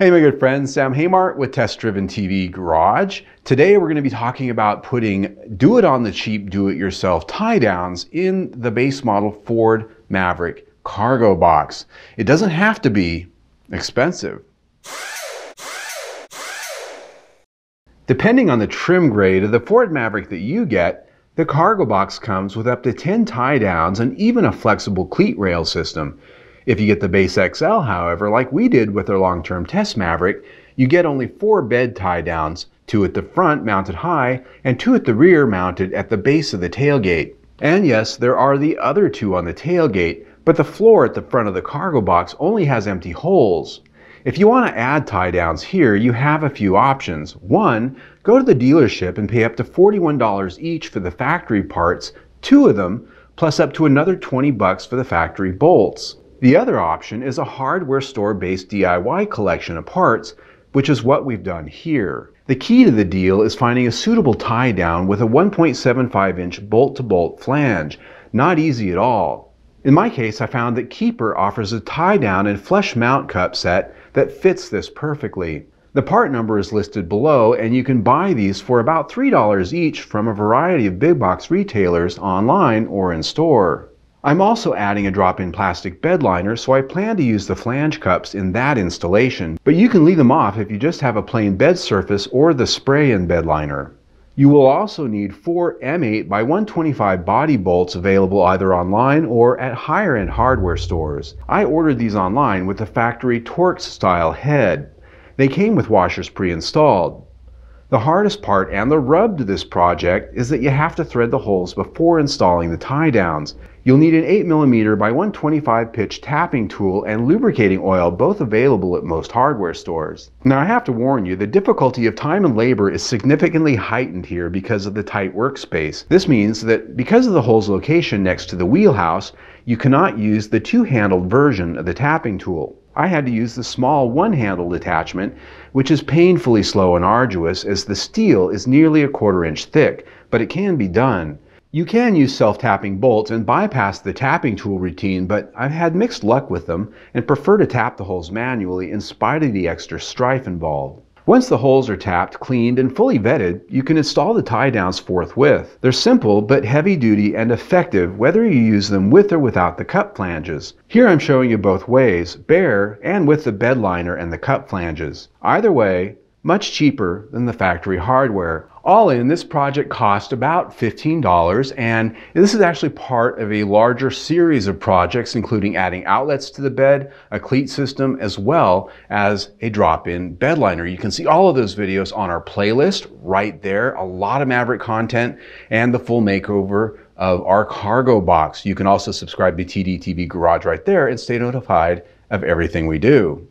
Hey, my good friends, Sam Haymart with Test Driven TV Garage. Today we're going to be talking about putting do it on the cheap, do it yourself tie downs in the base model Ford Maverick cargo box. It doesn't have to be expensive. Depending on the trim grade of the Ford Maverick that you get, the cargo box comes with up to 10 tie downs and even a flexible cleat rail system. If you get the base XL, however, like we did with our long-term test Maverick, you get only four bed tie downs, two at the front mounted high, and two at the rear mounted at the base of the tailgate. And yes, there are the other two on the tailgate, but the floor at the front of the cargo box only has empty holes. If you want to add tie downs here, you have a few options. One, go to the dealership and pay up to $41 each for the factory parts, two of them, plus up to another 20 bucks for the factory bolts. The other option is a hardware store-based DIY collection of parts, which is what we've done here. The key to the deal is finding a suitable tie down with a 1.75 inch bolt-to-bolt flange. Not easy at all. In my case, I found that Keeper offers a tie down and flush mount cup set that fits this perfectly. The part number is listed below and you can buy these for about $3 each from a variety of big box retailers online or in store. I'm also adding a drop-in plastic bed liner, so I plan to use the flange cups in that installation, but you can leave them off if you just have a plain bed surface or the spray-in bed liner. You will also need four M8 by 125 body bolts available either online or at higher end hardware stores. I ordered these online with the factory Torx style head. They came with washers pre-installed. The hardest part and the rub to this project is that you have to thread the holes before installing the tie downs. You'll need an 8mm by 125 pitch tapping tool and lubricating oil, both available at most hardware stores. Now I have to warn you, the difficulty of time and labor is significantly heightened here because of the tight workspace. This means that because of the hole's location next to the wheelhouse, you cannot use the two-handled version of the tapping tool. I had to use the small one-handled attachment, which is painfully slow and arduous as the steel is nearly a quarter inch thick, but it can be done. You can use self-tapping bolts and bypass the tapping tool routine, but I've had mixed luck with them and prefer to tap the holes manually in spite of the extra strife involved. Once the holes are tapped, cleaned, and fully vetted, you can install the tie downs forthwith. They're simple but heavy duty and effective whether you use them with or without the cup flanges. Here I'm showing you both ways, bare and with the bed liner and the cup flanges. Either way, much cheaper than the factory hardware. All in, this project cost about $15, and this is actually part of a larger series of projects, including adding outlets to the bed, a cleat system, as well as a drop-in bed liner. You can see all of those videos on our playlist right there. A lot of Maverick content and the full makeover of our cargo box. You can also subscribe to TDTV Garage right there and stay notified of everything we do.